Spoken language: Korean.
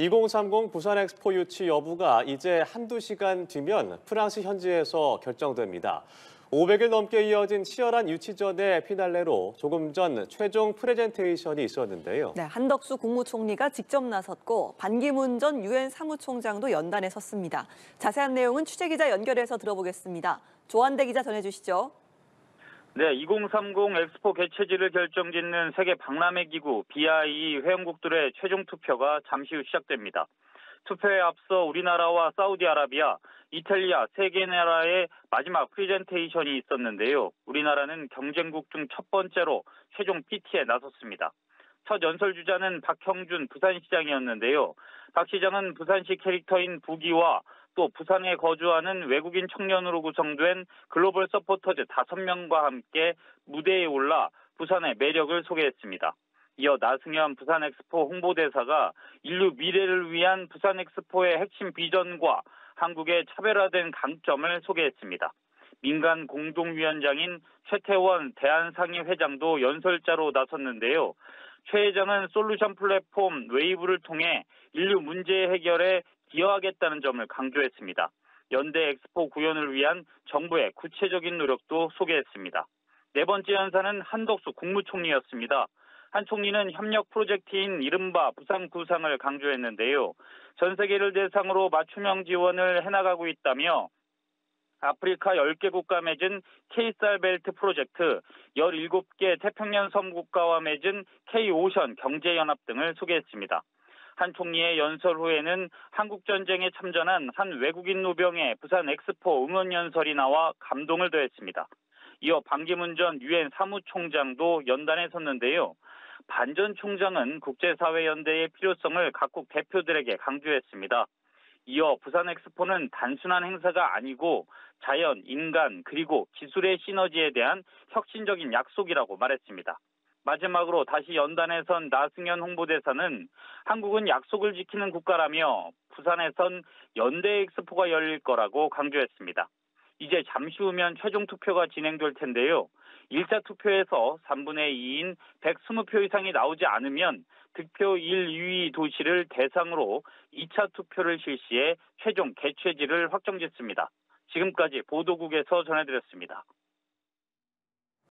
2030 부산 엑스포 유치 여부가 이제 한두 시간 뒤면 프랑스 현지에서 결정됩니다. 500일 넘게 이어진 치열한 유치전의 피날레로 조금 전 최종 프레젠테이션이 있었는데요. 네, 한덕수 국무총리가 직접 나섰고 반기문 전 유엔 사무총장도 연단에 섰습니다. 자세한 내용은 취재기자 연결해서 들어보겠습니다. 조한대 기자 전해주시죠. 네, 2030 엑스포 개최지를 결정짓는 세계 박람회 기구 BIE 회원국들의 최종 투표가 잠시 후 시작됩니다. 투표에 앞서 우리나라와 사우디아라비아, 이탈리아 세 개 나라의 마지막 프레젠테이션이 있었는데요. 우리나라는 경쟁국 중 첫 번째로 최종 PT에 나섰습니다. 첫 연설 주자는 박형준 부산시장이었는데요. 박 시장은 부산시 캐릭터인 부기와 또 부산에 거주하는 외국인 청년으로 구성된 글로벌 서포터즈 5명과 함께 무대에 올라 부산의 매력을 소개했습니다. 이어 나승현 부산 엑스포 홍보대사가 인류 미래를 위한 부산 엑스포의 핵심 비전과 한국의 차별화된 강점을 소개했습니다. 민간 공동위원장인 최태원 대한상의 회장도 연설자로 나섰는데요. 최 회장은 솔루션 플랫폼 웨이브를 통해 인류 문제 해결에 기여하겠다는 점을 강조했습니다. 연대 엑스포 구현을 위한 정부의 구체적인 노력도 소개했습니다. 네 번째 연사는 한덕수 국무총리였습니다. 한 총리는 협력 프로젝트인 이른바 부산 구상을 강조했는데요. 전 세계를 대상으로 맞춤형 지원을 해나가고 있다며 아프리카 10개 국가 맺은 K쌀 벨트 프로젝트, 17개 태평양 섬 국가와 맺은 K오션 경제연합 등을 소개했습니다. 한 총리의 연설 후에는 한국전쟁에 참전한 한 외국인 노병의 부산 엑스포 응원 연설이 나와 감동을 더했습니다. 이어 반기문 전 유엔 사무총장도 연단에 섰는데요. 반전 총장은 국제사회연대의 필요성을 각국 대표들에게 강조했습니다. 이어 부산 엑스포는 단순한 행사가 아니고 자연, 인간, 그리고 기술의 시너지에 대한 혁신적인 약속이라고 말했습니다. 마지막으로 다시 연단에 선 나승현 홍보대사는 한국은 약속을 지키는 국가라며 부산에선 연대 엑스포가 열릴 거라고 강조했습니다. 이제 잠시 후면 최종 투표가 진행될 텐데요. 1차 투표에서 3분의 2인 120표 이상이 나오지 않으면 득표 1, 2위 도시를 대상으로 2차 투표를 실시해 최종 개최지를 확정짓습니다. 지금까지 보도국에서 전해드렸습니다.